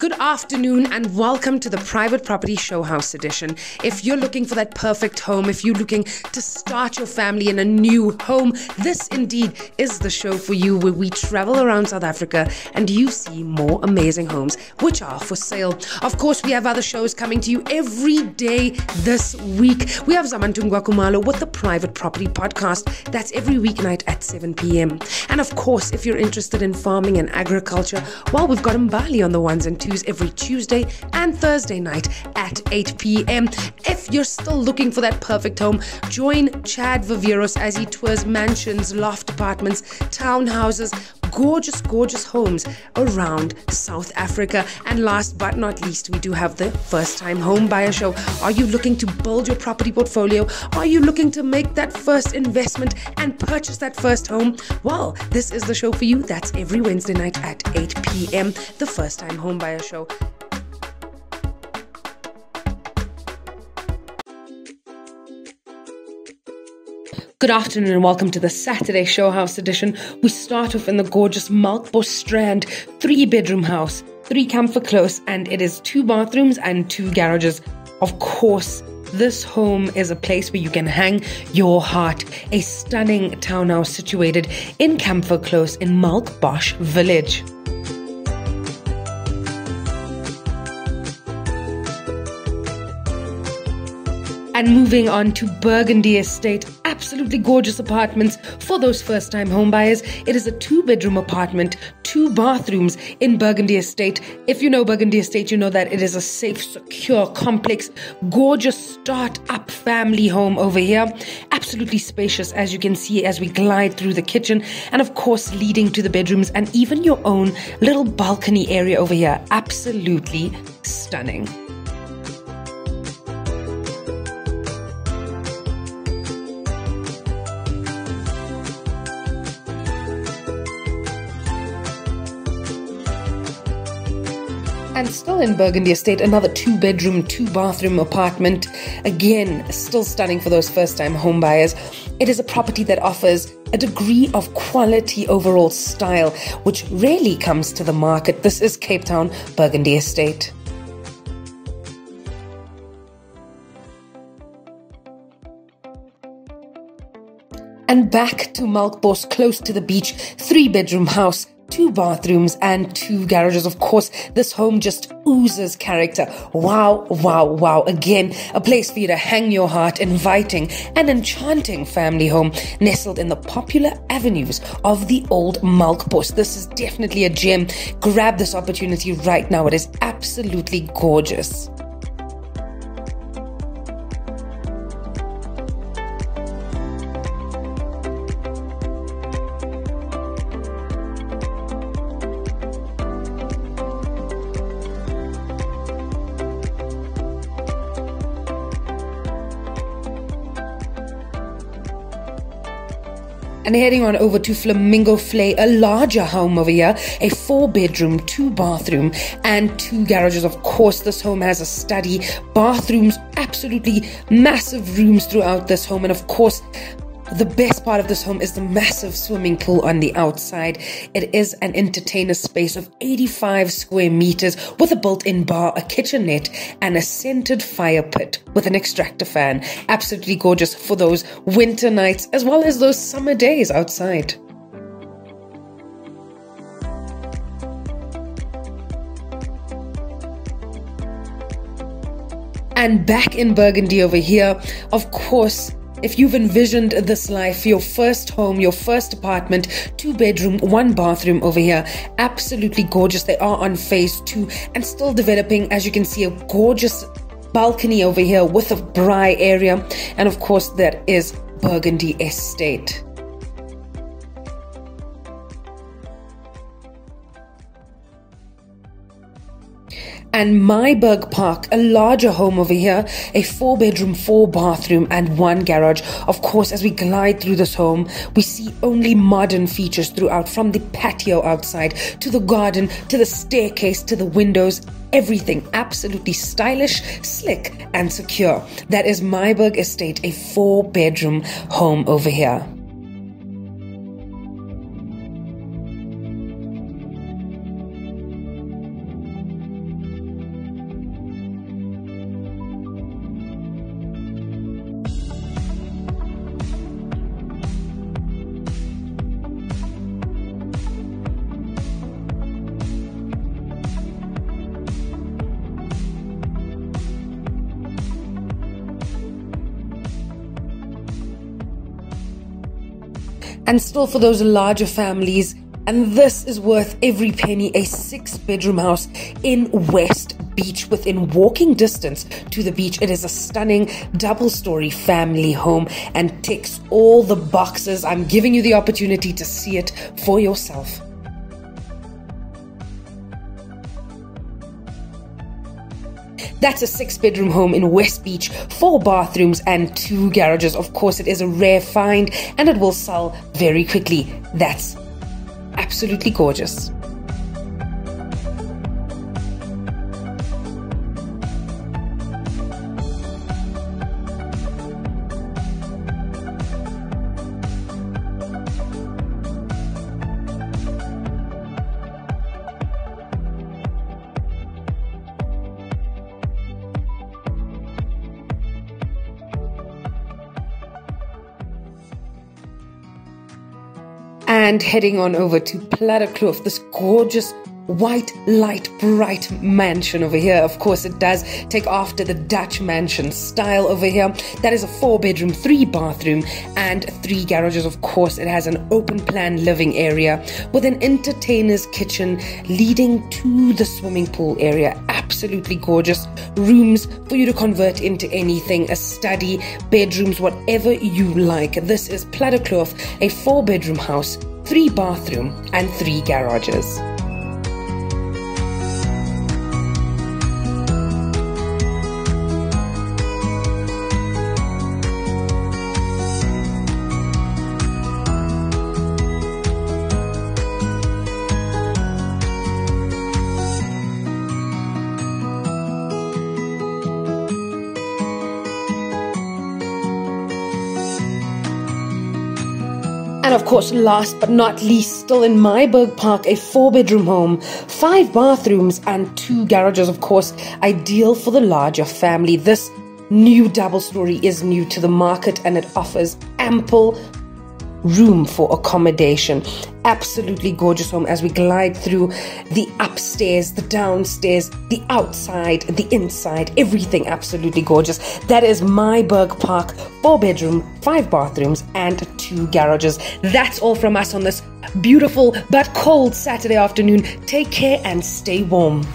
Good afternoon and welcome to the Private Property Showhouse edition. If you're looking for that perfect home, if you're looking to start your family in a new home, this indeed is the show for you where we travel around South Africa and you see more amazing homes which are for sale. Of course, we have other shows coming to you every day this week. We have Zamantungwa Khumalo with the Private Property Podcast. That's every weeknight at 7 p.m. And of course, if you're interested in farming and agriculture, well, we've got Mbali on the ones and twos every Tuesday and Thursday night at 8 p.m. If you're still looking for that perfect home, join Chad Viveros as he tours mansions, loft apartments, townhouses, gorgeous, gorgeous homes around South Africa. And last but not least, we do have the first time home buyer show. Are you looking to build your property portfolio? Are you looking to make that first investment and purchase that first home? Well, this is the show for you. That's every Wednesday night at 8 p.m. The first time home buyer show. Good afternoon and welcome to the Saturday Showhouse edition. We start off in the gorgeous Melkbosstrand three bedroom house, three camphor close, and it is two bathrooms and two garages. Of course, this home is a place where you can hang your heart. A stunning townhouse situated in Camphor Close in Melkbos Village. And moving on to Burgundy Estate, absolutely gorgeous apartments for those first time homebuyers. It is a two bedroom apartment, two bathrooms in Burgundy Estate. If you know Burgundy Estate, you know that it is a safe, secure, complex, gorgeous start up family home over here. Absolutely spacious, as you can see as we glide through the kitchen, and of course, leading to the bedrooms and even your own little balcony area over here. Absolutely stunning. And still in Burgundy Estate, another two bedroom, two bathroom apartment. Again, still stunning for those first time homebuyers. It is a property that offers a degree of quality overall style, which rarely comes to the market. This is Cape Town Burgundy Estate. And back to Melkbos, close to the beach, three bedroom house two bathrooms and two garages. Of course, this home just oozes character. Wow, wow, wow. Again, a place for you to hang your heart, inviting and enchanting family home nestled in the popular avenues of the old Melkbos. This is definitely a gem. Grab this opportunity right now. It is absolutely gorgeous. And heading on over to Flamingo Vlei, a larger home over here, a four bedroom, two bathroom, and two garages. Of course, this home has a study, bathrooms, absolutely massive rooms throughout this home, and of course, the best part of this home is the massive swimming pool on the outside. It is an entertainer space of 85 square meters with a built in bar, a kitchenette, and a scented fire pit with an extractor fan. Absolutely gorgeous for those winter nights as well as those summer days outside. And back in Burgundy over here, of course, if you've envisioned this life, your first home, your first apartment, two bedroom, one bathroom over here, absolutely gorgeous. They are on phase two and still developing. As you can see, a gorgeous balcony over here with a braai area. And of course, that is Burgundy Estate. And Myburgh Park, a larger home over here, a four bedroom, four bathroom, and one garage. Of course, as we glide through this home, we see only modern features throughout from the patio outside to the garden to the staircase to the windows. Everything absolutely stylish, slick, and secure. That is Myburgh Estate, a four bedroom home over here. And still for those larger families, and this is worth every penny a six bedroom house in West Beach within walking distance to the beach. It is a stunning double story family home and ticks all the boxes. I'm giving you the opportunity to see it for yourself. That's a six bedroom home in West Beach, four bathrooms and two garages. Of course, it is a rare find and it will sell very quickly. That's absolutely gorgeous. And heading on over to Kloof, this gorgeous white, light, bright mansion over here. Of course, it does take after the Dutch mansion style over here. That is a four bedroom, three bathroom, and three garages. Of course, it has an open plan living area with an entertainer's kitchen leading to the swimming pool area. Absolutely gorgeous rooms for you to convert into anything a study, bedrooms, whatever you like. This is Kloof, a four bedroom house three bathroom and three garages. And of course, last but not least, still in Myburgh Park, a four bedroom home, five bathrooms, and two garages, of course, ideal for the larger family. This new double story is new to the market and it offers ample room for accommodation. Absolutely gorgeous home as we glide through the upstairs, the downstairs, the outside, the inside, everything absolutely gorgeous. That is Myburgh Park, four bedroom, five bathrooms, and two garages. That's all from us on this beautiful but cold Saturday afternoon. Take care and stay warm.